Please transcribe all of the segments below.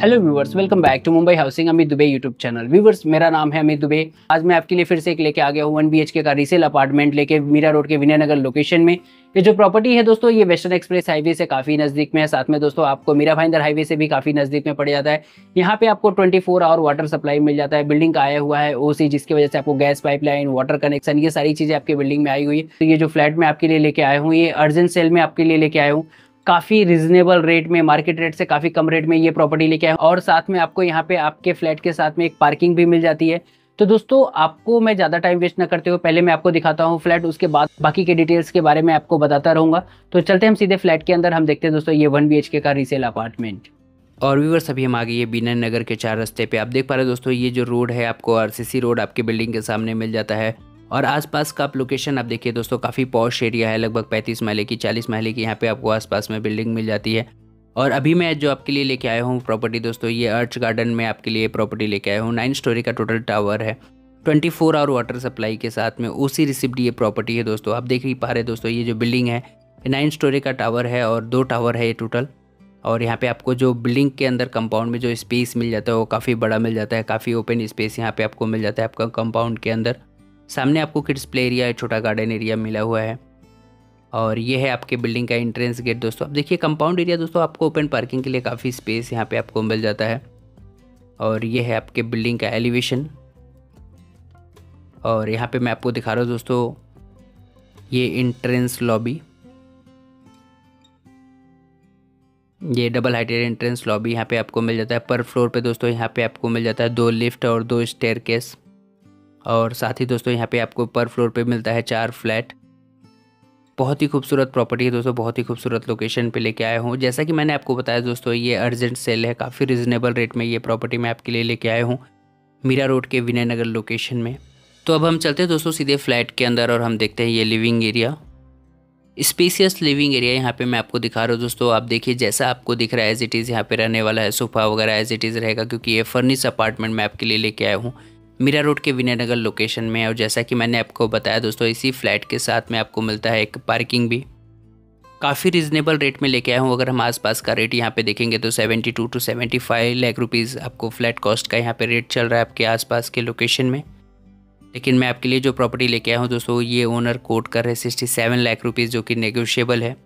Hello viewers welcome back to Mumbai housing Amit Dubey YouTube channel viewers मेरा नाम है अमित दुबे। आज मैं आपके लिए फिर से एक लेके आ गया हूँ वन बी का रीसेल अपार्टमेंट लेके मीरा रोड के विनयनगर लोकेशन में। ये जो प्रॉपर्टी है दोस्तों, ये वेस्टर्न एक्सप्रेस हाईवे से काफ़ी नज़दीक में है। साथ में दोस्तों, आपको मीरा भाईंदर हाईवे से भी काफ़ी नज़दीक में पड़ जाता है। यहाँ पे आपको 24 फोर आवर वाटर सप्लाई मिल जाता है। बिल्डिंग का आया हुआ है ओसी जिसकी वजह से आपको गैस पाइपलाइन वाटर कनेक्शन ये सारी चीज़ें आपके बिल्डिंग में आई हुई है। तो ये जो फ्लैट में आपके लिए लेके आए हूँ, ये अर्जेंट सेल में आपके लिए लेके आए हूँ। काफ़ी रिजनेबल रेट में मार्केट रेट से काफ़ी कम रेट में ये प्रॉपर्टी लेके आए और साथ में आपको यहाँ पे आपके फ्लैट के साथ में एक पार्किंग भी मिल जाती है। तो दोस्तों, आपको मैं ज़्यादा टाइम वेस्ट ना करते हुए पहले मैं आपको दिखाता हूँ फ्लैट उसके बाद बाकी के डिटेल्स के बारे में आपको बताता रहूँगा। तो चलते हम सीधे फ्लैट के अंदर, हम देखते हैं दोस्तों ये वन बी का रीसेल अपार्टमेंट और व्यूवर्स अभी हम आ गए ये बीना नगर के चार रास्ते पे। आप देख पा रहे हैं दोस्तों, ये जो रोड है, आपको आरसीसी रोड आपके बिल्डिंग के सामने मिल जाता है। और आसपास का आप लोकेशन आप देखिए दोस्तों, काफ़ी पॉश एरिया है, लगभग पैंतीस महले की, चालीस महले की, यहाँ पे आपको आसपास में बिल्डिंग मिल जाती है। और अभी मैं जो आपके लिए लेके आया हूँ प्रॉपर्टी दोस्तों, ये अर्च गार्डन में आपके लिए प्रॉपर्टी लेके आया हूँ। नाइन स्टोरी का टोटल टावर है। Twenty four hour water supply के साथ में ओसी रिसिप्ट ये प्रॉपर्टी है दोस्तों। आप देख ही पा रहे दोस्तों, ये जो बिल्डिंग है नाइन स्टोरी का टावर है और दो टावर है ये टोटल और यहाँ पे आपको जो बिल्डिंग के अंदर कंपाउंड में जो स्पेस मिल जाता है, वो काफ़ी बड़ा मिल जाता है, काफ़ी ओपन स्पेस यहाँ पे आपको मिल जाता है आपका कंपाउंड के अंदर। सामने आपको किड्स प्ले एरिया छोटा गार्डन एरिया मिला हुआ है। और ये है आपके बिल्डिंग का एंट्रेंस गेट दोस्तों। अब देखिए, कंपाउंड एरिया दोस्तों, आपको ओपन पार्किंग के लिए काफ़ी स्पेस यहाँ पे आपको मिल जाता है। और ये है आपके बिल्डिंग का एलिवेशन और यहाँ पे मैं आपको दिखा रहा हूँ दोस्तों, ये इंट्रेंस लॉबी ये डबल हाइटेड एंट्रेंस लॉबी यहाँ पे आपको मिल जाता है। पर फ्लोर पे दोस्तों, यहाँ पे आपको मिल जाता है दो लिफ्ट और दो स्टेयर और साथ ही दोस्तों, यहाँ पे आपको पर फ्लोर पे मिलता है चार फ्लैट। बहुत ही खूबसूरत प्रॉपर्टी है दोस्तों, बहुत ही खूबसूरत लोकेशन पे लेके आया हूँ। जैसा कि मैंने आपको बताया दोस्तों, ये अर्जेंट सेल है, काफ़ी रिजनेबल रेट में ये प्रॉपर्टी मैं आपके लिए लेके आया हूँ, मीरा रोड के विनयनगर लोकेशन में। तो अब हम चलते हैं दोस्तों सीधे फ्लैट के अंदर और हम देखते हैं ये living area spacious living area यहाँ पे मैं आपको दिखा रहा हूँ दोस्तों, आप देखिए जैसा आपको दिख रहा है एज इट इज़ यहाँ पे रहने वाला है सोफ़ा वगैरह एज इट इज़ रहेगा, क्योंकि ये फर्निश अपार्टमेंट मैं आपके लिए लेके आया हूँ। मीरा रोड के विनयनगर लोकेशन में और जैसा कि मैंने आपको बताया दोस्तों, इसी फ्लैट के साथ में आपको मिलता है एक पार्किंग भी। काफ़ी रिजनेबल रेट में लेके आया हूँ। अगर हम आसपास का रेट यहाँ पे देखेंगे तो 72 टू 75 लाख रुपीज़ आपको फ्लैट कॉस्ट का यहाँ पे रेट चल रहा है आपके आसपास के लोकेशन में। लेकिन मैं आपके लिए जो प्रॉपर्टी लेके आया हूँ दोस्तों, ये ओनर कोट कर रहे सिक्सटी सेवन लाख रुपीज़ जो कि नेगोशियबल है।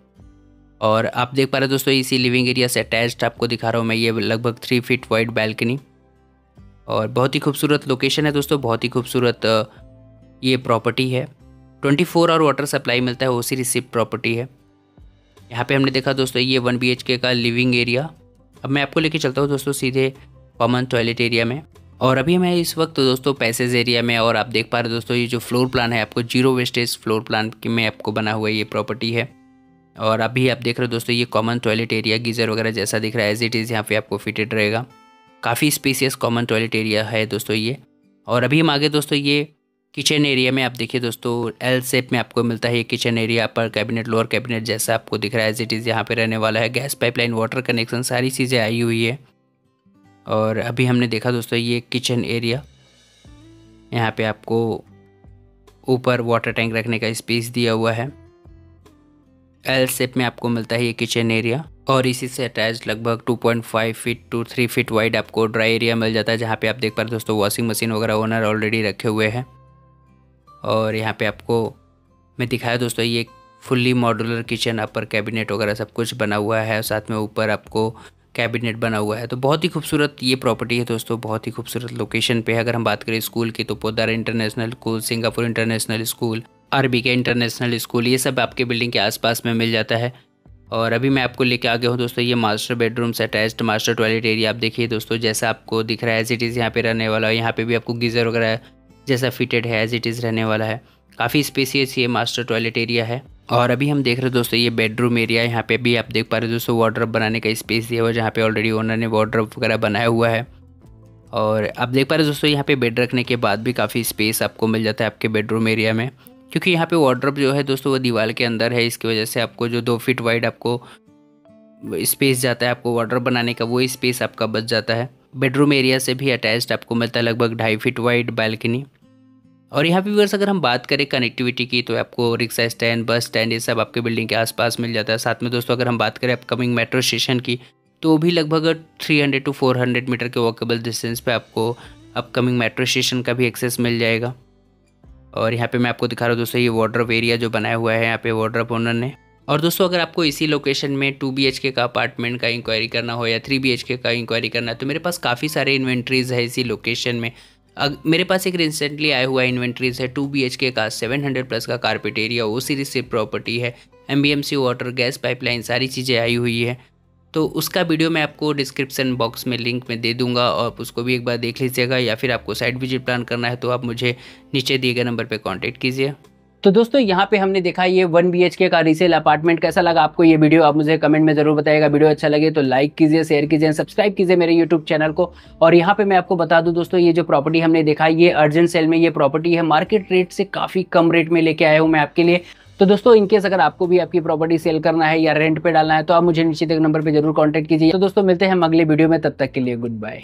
और आप देख पा रहे दोस्तों, इसी लिविंग एरिया से अटैच्ड आपको दिखा रहा हूँ मैं, ये लगभग थ्री फीट वाइड बैल्कनी और बहुत ही खूबसूरत लोकेशन है दोस्तों, बहुत ही खूबसूरत ये प्रॉपर्टी है। 24 फोर आवर वाटर सप्लाई मिलता है ओसी रिसिप्ट प्रॉपर्टी है। यहाँ पे हमने देखा दोस्तों, ये वन बी का लिविंग एरिया अब मैं आपको लेके चलता हूँ दोस्तों, सीधे कॉमन टॉयलेट एरिया में। और अभी मैं इस वक्त दोस्तों पैसेज एरिया में, और आप देख पा रहे दोस्तों, ये जो फ्लोर प्लान है, आपको ज़ीरो वेस्टेज फ्लोर प्लान में आपको बना हुआ ये प्रॉपर्टी है। और अभी आप देख रहे हो दोस्तों, ये कॉमन टॉयलेट एरिया गीज़र वगैरह जैसा दिख रहा है एज इट इज़ यहाँ पे आपको फिटेड रहेगा। काफ़ी स्पेसियस कॉमन टॉयलेट एरिया है दोस्तों ये। और अभी हम आगे दोस्तों ये किचन एरिया में आप देखिए दोस्तों एल शेप में आपको मिलता है ये kitchen area upper cabinet lower cabinet जैसा आपको दिख रहा है एज इट इज़ यहाँ पे रहने वाला है। गैस पाइपलाइन वाटर कनेक्शन सारी चीज़ें आई हुई है। और अभी हमने देखा दोस्तों ये किचन एरिया यहाँ पे आपको ऊपर वाटर टैंक रखने का स्पेस दिया हुआ है। एल शेप में आपको मिलता है ये किचन एरिया और इसी से अटैच लगभग 2.5 फीट टू 3 फीट वाइड आपको ड्राई एरिया मिल जाता है, जहाँ पे आप देख पा रहे दोस्तों वॉशिंग मशीन वगैरह ओनर ऑलरेडी रखे हुए हैं। और यहाँ पे आपको, मैं दिखाया दोस्तों, ये fully modular kitchen upper cabinet वगैरह सब कुछ बना हुआ है, साथ में ऊपर आपको कैबिनेट बना हुआ है। तो बहुत ही खूबसूरत ये प्रॉपर्टी है दोस्तों, बहुत ही खूबसूरत लोकेशन पे अगर हम बात करें स्कूल की तो Podar international school Singapore international school RB K international school ये सब आपके बिल्डिंग के आसपास में मिल जाता है। और अभी मैं आपको लेके आ गया हूँ दोस्तों, ये मास्टर बेडरूम से अटैच्ड मास्टर टॉयलेट एरिया आप देखिए दोस्तों, जैसा आपको दिख रहा है एज इट इज़ यहाँ पे रहने वाला है। यहाँ पे भी आपको गीज़र वगैरह जैसा फिटेड है एज इट इज़ रहने वाला है। काफ़ी स्पेसियस ये मास्टर टॉयलेट एरिया है। और अभी हम देख रहे हैं दोस्तों, ये बेडरूम एरिया यहाँ पे भी आप देख पा रहे हो दोस्तों वार्ड्रप बनाने का स्पेस दिया हुआ जहाँ पे ऑलरेडी ओनर ने वार्ड्रप वगैरह बनाया हुआ है। और आप देख पा रहे हो दोस्तों, यहाँ पे बेड रखने के बाद भी काफ़ी स्पेस आपको मिल जाता है आपके बेडरूम एरिया में। क्योंकि यहाँ पे वार्ड्रप जो है दोस्तों वो दीवार के अंदर है, इसकी वजह से आपको जो दो फीट वाइड आपको स्पेस जाता है, आपको वाटर बनाने का, वो स्पेस आपका बच जाता है। बेडरूम एरिया से भी अटैच्ड आपको मिलता है लगभग ढाई फीट वाइड बालकनी और यहाँ पे वर्स अगर हम बात करें कनेक्टिविटी की तो आपको रिक्शा स्टैंड बस स्टैंड ये सब आपके बिल्डिंग के आसपास मिल जाता है। साथ में दोस्तों अगर हम बात करें अपकमिंग मेट्रो स्टेशन की तो भी लगभग 300 टू 400 मीटर के वॉकेबल डिस्टेंस पे आपको अपकमिंग मेट्रो स्टेशन का भी एक्सेस मिल जाएगा। और यहाँ पे मैं आपको दिखा रहा हूँ दोस्तों ये वार्ड्रॉप एरिया जो बनाया हुआ है यहाँ पे वार्ड्रॉप ओनर ने। और दोस्तों अगर आपको इसी लोकेशन में टू बी का अपार्टमेंट का इंक्वायरी करना हो या थ्री बी का इंक्वायरी करना है तो मेरे पास काफ़ी सारे इन्वेंट्रीज़ है इसी लोकेशन में। अग, मेरे पास एक रिसेंटली आया हुआ इन्वेंट्रीज है टू बी का 700 प्लस का कारपेट एरिया ओ सीरीज़ से प्रॉपर्टी है M B water gas pipeline सारी चीज़ें आई हुई है। तो उसका वीडियो मैं आपको डिस्क्रिप्शन बॉक्स में लिंक में दे दूँगा और उसको भी एक बार देख लीजिएगा या फिर आपको साइड विज़िट प्लान करना है तो आप मुझे नीचे दिए गए नंबर पर कॉन्टैक्ट कीजिए। तो दोस्तों, यहाँ पे हमने देखा ये वन बी का रीसेल अपार्टमेंट कैसा लगा आपको ये वीडियो आप मुझे कमेंट में ज़रूर बताएगा वीडियो अच्छा लगे तो लाइक कीजिए शेयर कीजिए सब्सक्राइब कीजिए मेरे यूट्यूब चैनल को। और यहाँ पे मैं आपको बता दूँ दोस्तों, ये जो प्रॉपर्टी हमने देखा, ये अर्जेंट सेल में ये प्रॉपर्टी है मार्केट रेट से काफ़ी कम रेट में लेके आया हूँ मैं आपके लिए। तो दोस्तों इनकेस अगर आपको भी आपकी प्रॉपर्टी सेल करना है या रेंट पे डालना है तो आप मुझे निश्चित तक नंबर पर ज़रूर कॉन्टैक्ट कीजिए। तो दोस्तों, मिलते हैं हम अगले वीडियो में, तब तक के लिए गुड बाय